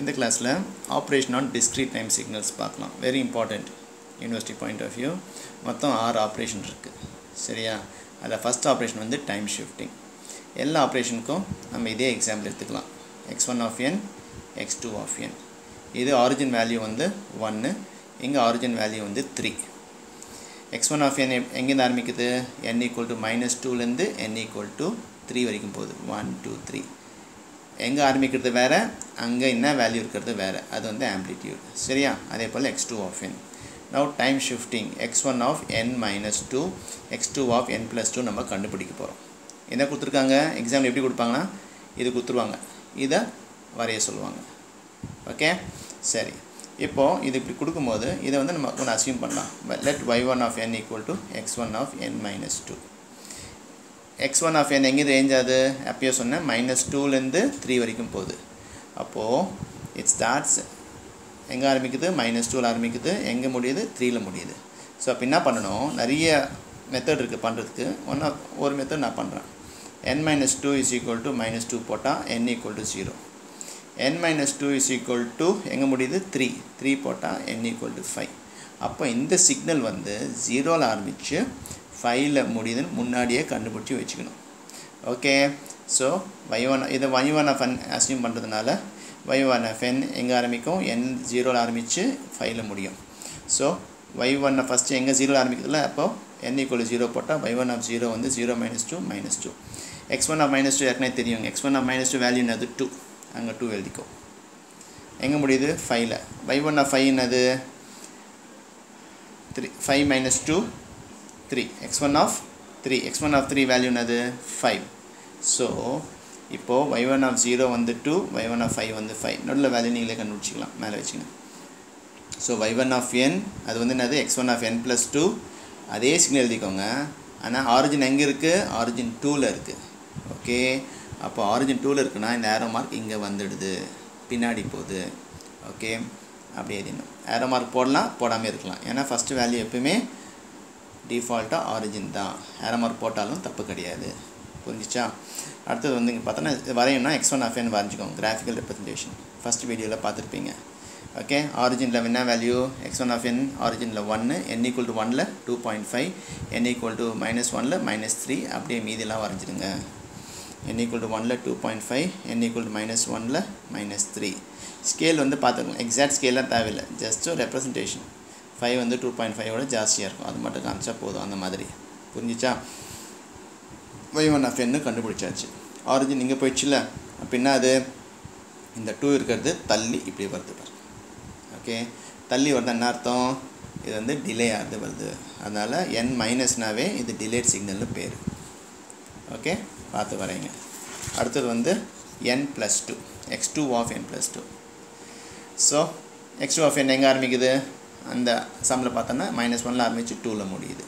இந்த கிளாஸில் operation on discrete time signals பார்க்கலாம். Very important university point of view மொத்தம் ஆறு ஆப்ரேஷன் இருக்குது சரியா? அதில் ஃபஸ்ட் ஆப்ரேஷன் வந்து டைம் ஷிஃப்டிங் எல்லா ஆப்ரேஷனுக்கும் நம்ம இதே எக்ஸாம்பிள் எடுத்துக்கலாம். X one of n x two of n இது ஆரிஜின் வேல்யூ வந்து ஒன்று இங்கே ஆரிஜின் வேல்யூ வந்து three x one of n எங்கேருந்து ஆரம்பிக்குது? என் ஈக்குவல் டு மைனஸ் டூலேருந்து என் ஈக்குவல் டு த்ரீ வரைக்கும் போகுது. ஒன் டூ த்ரீ எங்கே ஆரம்பிக்கிறது வேறு? அங்கே என்ன வேல்யூ இருக்கிறது வேறு? அது வந்து ஆம்ப்ளிடியூட் சரியா? அதே போல் x two of n now time shifting x one of n minus two x two of n plus two நம்ம கண்டுபிடிக்க போகிறோம் என்ன கொடுத்துருக்காங்க? எக்ஸாம்பிள் எப்படி கொடுப்பாங்கன்னா இது கொடுத்துருவாங்க. இதை வரைய சொல்லுவாங்க. ஓகே சரி. இப்போது இது இப்படி கொடுக்கும்போது இதை வந்து நம்ம ஒன்று அசியூம் பண்ணலாம். Let y one of n equal to x one of n minus two x one of n எங்கே ரேஞ்ச் ஆகுது? அப்பயோ சொன்னேன் மைனஸ் டூலேருந்து த்ரீ வரைக்கும் போகுது. அப்போது இட் ஸ்டார்ட்ஸ் எங்கே ஆரம்பிக்குது? மைனஸ் டூவில் ஆரம்பிக்குது. எங்கே முடியுது? த்ரீயில் முடியுது. ஸோ அப்போ என்ன பண்ணணும்? நிறைய மெத்தட் இருக்குது பண்ணுறதுக்கு ஒன் ஆஃப் ஒரு மெத்தட் நான் பண்ணுறேன் n minus two is equal to minus two போட்டால் n equal to zero n minus two is equal to எங்கே முடியுது? த்ரீ த்ரீ போட்டால் என் ஈக்குவல் டு ஃபைவ் அப்போ இந்த சிக்னல் வந்து ஜீரோவில் ஆரம்பித்து ஃபைவ்ல முடியுதுன்னு முன்னாடியே கண்டுபிடிச்சி வச்சுக்கணும். ஓகே ஸோ வை ஒன் இதை வை ஒன் ஆஃப் அசியூம் பண்ணுறதுனால வை ஒன் ஆஃப் என் எங்கே ஆரம்பிக்கும்? என் ஜீரோவில் ஆரம்பித்து ஃபைவ்ல முடியும். ஸோ வை ஒன் ஃபஸ்ட்டு எங்கே ஜீரோவில் ஆரம்பிக்கிறதுல? அப்போது என் ஈக்குவல் ஜீரோ போட்டால் வை ஒன் ஆஃப் ஜீரோ வந்து zero minus two minus two x one of minus two ஏற்கனவே தெரியும். X one of minus two value என்னது? டூ அங்கே டூ எழுதிக்கோ. எங்கே முடியுது? ஃபைவ்ல வை ஒன் ஆஃப் ஃபைவ் என்னது? Three five minus two three x one of three x one of three value என்னது? ஃபைவ் ஸோ இப்போது y1 ஒன் ஆஃப் ஜீரோ வந்து two y1 one of five வந்து ஃபைவ் நடுவில் வேல்யூ நீங்களே கண்டுபிடிச்சிக்கலாம் மேலே வச்சுக்கலாம். ஸோ y1 ஒன் ஆஃப் என் அது வந்து என்னது? X one of n plus two அதே சிக்னல் எழுதிக்கோங்க. ஆனால் ஆரிஜின் எங்கே இருக்குது ஆரிஜின் டூவில் இருக்குது ஓகே அப்போ ஆரிஜின் டூவில் இருக்குன்னா இந்த ஏரோ மார்க் இங்கே வந்துடுது. பின்னாடி போகுது. ஓகே அப்படி எழுதிடணும். ஏரோ மார்க் போடலாம் போடாமல் இருக்கலாம். ஏன்னா ஃபஸ்ட்டு வேல்யூ எப்பவுமே டிஃபால்ட்டாக ஆரிஜின் தான். ஏரோ மார்க் போட்டாலும் தப்பு கிடையாது. புரிஞ்சிச்சா? அடுத்தது வந்து இங்கே பார்த்தோன்னா வரையணும்னா எக்ஸ் ஒன் ஆஃப் என் வரைஞ்சிக்கோங்க கிராஃபிக்கல் ரெப்ரஸன்டேஷன் ஃபஸ்ட் வீடியோவில் பார்த்துருப்பீங்க. ஓகே ஆரிஜினில் என்ன value x one of n ஆரிஜினில் ஒன்று என் ஈக்குவல் டு ஒனில் two point five n equal to minus ஒனில் மைனஸ் த்ரீ அப்படியே மீதியெல்லாம் வரைஞ்சிடுங்க. என் ஈக்குவல் டு ஒனில் two point five n equal to minus ஒனில் மைனஸ் த்ரீ ஸ்கேல் வந்து பார்த்துக்கோங்க. எக்ஸாக்ட் ஸ்கேல்லாம் தேவையில்லை. ஜஸ்ட்டு ரெப்ரஸன்டேஷன் ஃபைவ் வந்து டூ பாயிண்ட் ஃபைவோட ஜாஸ்தியாக இருக்கும். அது மட்டும் காமிச்சா போதும். அந்த மாதிரி. புரிஞ்சிச்சா? ஒய் ஒன் ஆஃப் என்னு கண்டுபிடிச்சாச்சு. ஆரிஜின் இங்கே போயிடுச்சுல அப்படின்னா அது இந்த டூ இருக்கிறது தள்ளி இப்படி வருது பாரு. ஓகே தள்ளி வருது என்ன அர்த்தம்? இது வந்து டிலே ஆகுது வருது. அதனால் என் மைனஸ்னாவே இது டிலேட் சிக்னல்னு பேர். ஓகே பார்த்து வரைங்க. அடுத்தது வந்து n plus two x two of n plus two so x two of n எங்கே ஆரம்பிக்குது? அந்த சம்மில் பார்த்தோன்னா மைனஸ் ஒனில் ஆரம்பித்து டூவில் முடியுது.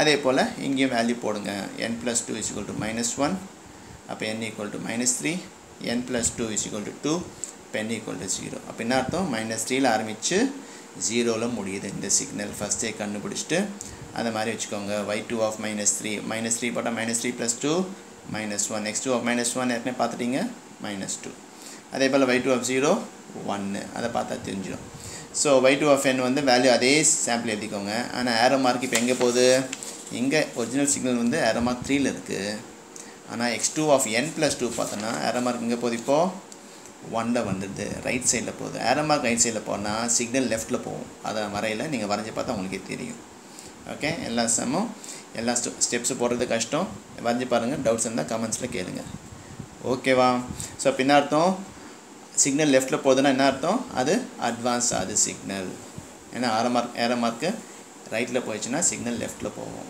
அதே போல் இங்கேயும் வேல்யூ போடுங்க. N plus two is equal to minus one அப்போ n equal to minus three n plus two is equal to two இப்போ என் ஈக்குவல் டு ஜீரோ அப்போ என்ன அர்த்தம்? மைனஸ் த்ரீயில் ஆரம்பித்து ஜீரோவில் முடியுது. இந்த சிக்னல் ஃபஸ்ட்டே கண்டுபிடிச்சிட்டு அந்த மாதிரி வச்சுக்கோங்க. Y two of minus three minus three போட்டால் minus three plus two minus one x two of minus one ஏற்கனவே பார்த்துட்டீங்க? மைனஸ் டூ அதே போல் ஒய் டூ ஆஃப் ஜீரோ ஒன்று அதை பார்த்தா தெரிஞ்சிடும். So y two of n வந்து வேல்யூ அதே சாம்பிள் எழுதிக்கோங்க. ஆனால் ஏரோ மார்க் இப்போ எங்கே போகுது? இங்கே ஒரிஜினல் சிக்னல் வந்து ஏரோ மார்க் த்ரீயில் இருக்குது ஆனால் x two of n plus two பார்த்தோன்னா ஏரோ மார்க் இங்கே போது இப்போது ஒனில் வந்துடுது. ரைட் சைடில் போகுது. ஏரோ மார்க் ரைட் சைடில் போனால் சிக்னல் லெஃப்ட்டில் போகும். அதை வரையில் நீங்கள் வரைஞ்சி பார்த்தா உங்களுக்கே தெரியும். ஓகே எல்லா சமும் எல்லா ஸ்டெப்ஸும் போடுறது கஷ்டம். வரைஞ்சி பாருங்கள் டவுட்ஸ் இருந்தால் கமெண்ட்ஸில் கேளுங்கள் ஓகேவா ஸோ பின்ன அர்த்தம்? சிக்னல் லெஃப்ட்டில் போகுதுன்னா என்ன அர்த்தம்? அது அட்வான்ஸ் ஆகுது சிக்னல் ஏன்னா ஆர மார்க் ஏற மார்க்கு ரைட்டில் போயிடுச்சுன்னா சிக்னல் லெஃப்ட்டில் போகும்.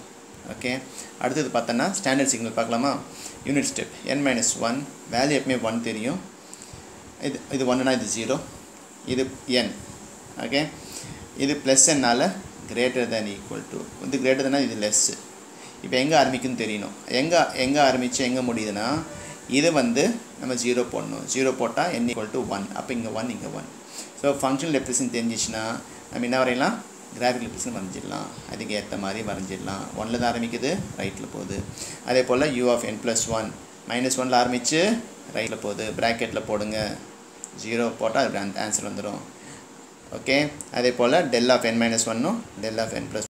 ஓகே? அடுத்தது பார்த்தோன்னா ஸ்டாண்டர்ட் சிக்னல் பார்க்கலாமா? Unit step n minus one value எப்பவுமே ஒன் தெரியும். இது இது ஒன்றுனா இது ஜீரோ இது என் ஓகே? இது ப்ளஸ் என்னால் கிரேட்டர் தேன் ஈக்குவல் டு இது கிரேட்டர் தானே இது லெஸ்ஸு இப்போ எங்கே ஆரம்பிக்குன்னு தெரியணும். எங்கே எங்கே ஆரம்பித்து எங்கே முடியுதுன்னா இது வந்து நம்ம ஜீரோ போடணும். ஜீரோ போட்டால் என் ஈக்குவல் டு ஒன் அப்போ இங்கே ஒன் இங்கே ஒன் ஸோ ஃபங்க்ஷன் ரெப்ரசன் தெரிஞ்சிச்சுன்னா நம்ம என்ன வரையலாம்? கிராஃபிக்கல் ரெப்ரசன் வரைஞ்சிடலாம். அதுக்கு ஏற்ற மாதிரி வரைஞ்சிடலாம். ஒனில் தான் ஆரம்பிக்குது ரைட்டில் போகுது. அதே போல் u of n plus one minus ஒனில் ஆரம்பித்து ரைட்டில் போகுது. ப்ராக்கெட்டில் போடுங்க. ஜீரோ போட்டால் அது ஆன்சர் வந்துடும் ஓகே அதே போல் டெல் ஆஃப் என் மைனஸ் ஒன்னும் டெல் ஆஃப் என் ப்ளஸ்